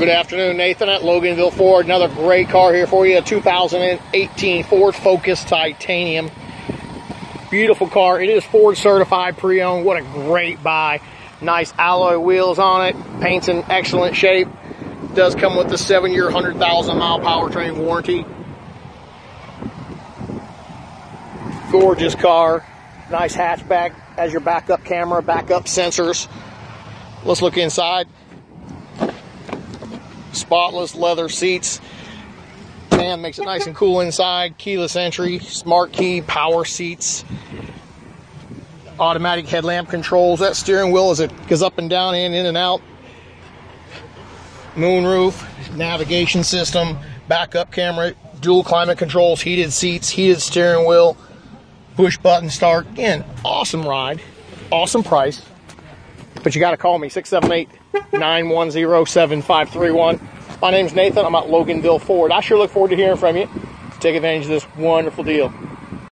Good afternoon, Nathan at Loganville Ford. Another great car here for you. A 2018 Ford Focus Titanium. Beautiful car. It is Ford certified pre-owned. What a great buy. Nice alloy wheels on it. Paint's in excellent shape. Does come with the seven-year, 100,000 mile powertrain warranty. Gorgeous car. Nice hatchback. Has your backup camera, backup sensors. Let's look inside spotless leather seats. Fan makes it nice and cool inside. Keyless entry, smart key, power seats, automatic headlamp controls. That steering wheel as it goes up and down and in and out. Moonroof, navigation system, backup camera, dual climate controls, heated seats, heated steering wheel, push button start. Again, awesome ride, awesome price. But you got to call me 678 910 7531. My name's Nathan. I'm at Loganville Ford. I sure look forward to hearing from you. Take advantage of this wonderful deal.